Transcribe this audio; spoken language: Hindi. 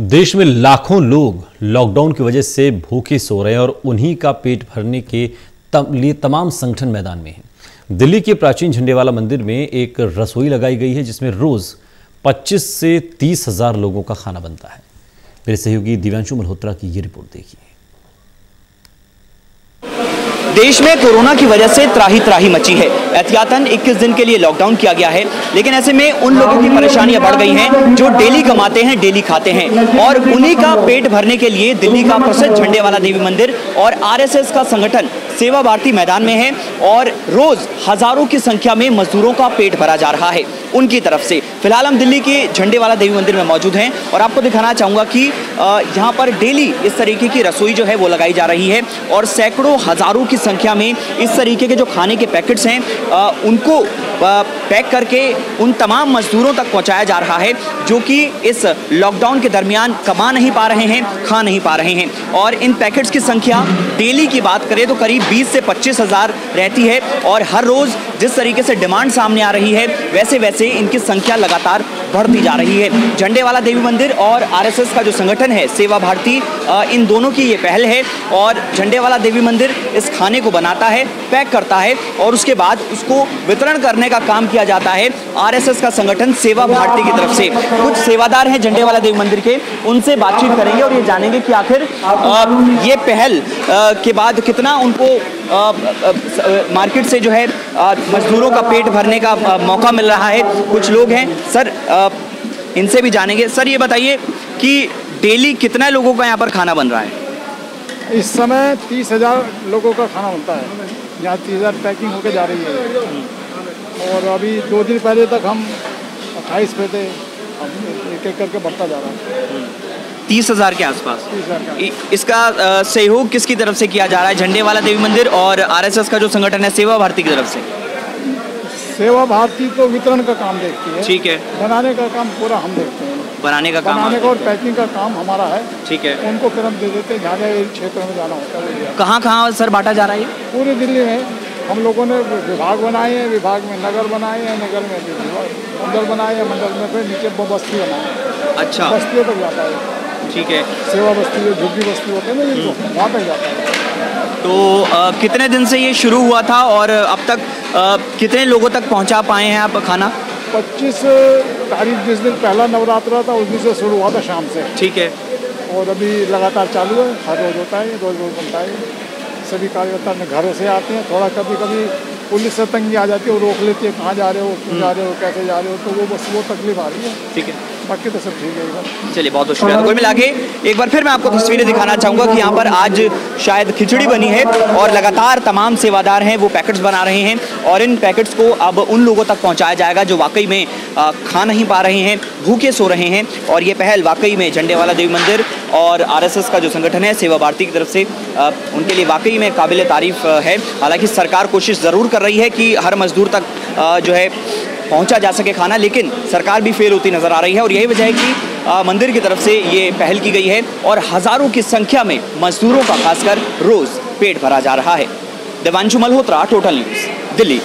देश में लाखों लोग लॉकडाउन की वजह से भूखे सो रहे हैं और उन्हीं का पेट भरने के तम, लिए तमाम संगठन मैदान में हैं। दिल्ली के प्राचीन झंडेवाला मंदिर में एक रसोई लगाई गई है जिसमें रोज 25 से तीस हज़ार लोगों का खाना बनता है। मेरे सहयोगी दिव्यांशु मल्होत्रा की ये रिपोर्ट देखिए। देश में कोरोना की वजह से त्राही त्राही मची है। एहतियातन 21 दिन के लिए लॉकडाउन किया गया है। लेकिन ऐसे में उन लोगों की परेशानियाँ बढ़ गई हैं, जो डेली कमाते हैं, डेली खाते हैं। और उन्हीं का पेट भरने के लिए दिल्ली का प्रसिद्ध झंडे वाला देवी मंदिर और आरएसएस का संगठन सेवा भारती मैदान में है। और रोज हज़ारों की संख्या में मजदूरों का पेट भरा जा रहा है। उनकी तरफ़ से फ़िलहाल हम दिल्ली के झंडे वाला देवी मंदिर में मौजूद हैं और आपको दिखाना चाहूँगा कि यहाँ पर डेली इस तरीके की रसोई जो है वो लगाई जा रही है और सैकड़ों हज़ारों की संख्या में इस तरीके के जो खाने के पैकेट्स हैं उनको पैक करके उन तमाम मजदूरों तक पहुँचाया जा रहा है जो कि इस लॉकडाउन के दरमियान कमा नहीं पा रहे हैं, खा नहीं पा रहे हैं। और इन पैकेट्स की संख्या डेली की बात करें तो करीब 20 से पच्चीस हज़ार रहती है और हर रोज़ जिस तरीके से डिमांड सामने आ रही है वैसे वैसे इनकी संख्या लगातार बढ़ती जा रही है। झंडे वाला देवी मंदिर और आरएसएस का जो संगठन है, सेवा भारती इन दोनों की ये पहल है और झंडे वाला देवी मंदिर इस खाने को बनाता है, पैक करता है और उसके बाद उसको वितरण करने का काम किया जाता है आरएसएस का संगठन सेवा भारती की तरफ़ से। कुछ सेवादार हैं झंडे वाला देवी मंदिर के, उनसे बातचीत करेंगे और ये जानेंगे कि आखिर ये पहल के बाद कितना उनको मार्केट से जो है मजदूरों का पेट भरने का मौका मिल रहा है। कुछ लोग हैं, सर इनसे भी जानेंगे। सर ये बताइए कि डेली कितना लोगों का यहाँ पर खाना बन रहा है? इस समय तीस हज़ार लोगों का खाना बनता है। यहाँ तीस हज़ार पैकिंग होकर जा रही है। और अभी दो दिन पहले तक हम अट्ठाईस पे थे एक एक करके बढ़ता जा रहा है। तीस हज़ार के आसपास। इसका सहयोग किसकी तरफ़ से किया जा रहा है? झंडे वाला देवी मंदिर और आरएसएस का जो संगठन है सेवा भारती की तरफ़ से। सेवा भारती तो वितरण का काम देखती है। ठीक है। बनाने का काम पूरा हम देखते हैं। बनाने का काम बनाने का और पैकिंग का काम हमारा है। ठीक है। उनको फिर हम दे देते हैं। जहाँ क्षेत्र में जाना होता है। कहाँ कहाँ सर बांटा जा रहा है पूरी दिल्ली में हम लोगों ने विभाग बनाए हैं। विभाग में नगर बनाए हैं। नगर में मंडल बनाए हैं। मंडल में फिर नीचे बस्ती बनाए अच्छा। बस्तियों तक जाता है। ठीक है। सेवा बस्ती जो झुग्गी बस्ती होते हैं ना ये वहाँ तक जाता है। तो आ, कितने दिन से ये शुरू हुआ था और अब तक आ, कितने लोगों तक पहुँचा पाए हैं आप खाना? पच्चीस तारीख जिस दिन पहला नवरात्रा था उस दिन से शुरू हुआ था शाम से। ठीक है। और अभी लगातार चालू है हर रोज होता है रोज रोज बनता है। सभी कार्यकर्ता अपने घरों से आते हैं थोड़ा कभी कभी पुलिस से तंगी आ जाती है वो रोक लेती है कहाँ जा रहे हो क्यों जा रहे हो कैसे जा रहे हो तो वो बस वो तकलीफ़ आ रही है। ठीक है। बाकी तो सब ठीक है चलिए, बहुत बहुत शुक्रिया कोई मिला के एक बार फिर मैं आपको तस्वीरें दिखाना चाहूँगा कि यहाँ पर आज शायद खिचड़ी बनी है और लगातार तमाम सेवादार हैं, वो पैकेट्स बना रहे हैं और इन पैकेट्स को अब उन लोगों तक पहुँचाया जाएगा जो वाकई में खा नहीं पा रहे हैं, भूखे सो रहे हैं और ये पहल वाकई में झंडे वाला देवी मंदिर और आरएसएस का जो संगठन है, सेवा भारती की तरफ़ से उनके लिए वाकई में काबिल तारीफ़ है। हालाँकि सरकार कोशिश ज़रूर कर रही है कि हर मज़दूर तक जो है पहुँचा जा सके खाना, लेकिन सरकार भी फेल होती नज़र आ रही है और यही वजह है कि मंदिर की तरफ़ से ये पहल की गई है और हज़ारों की संख्या में मजदूरों का खासकर रोज़ पेट भरा जा रहा है। Devanshu Malhotra total news Delhi.